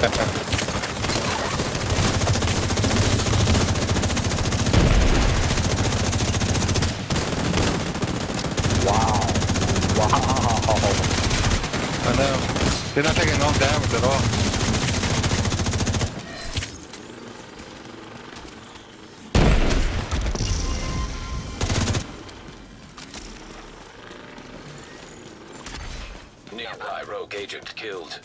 wow. Wow. I know. They're not taking no damage at all. Agent killed.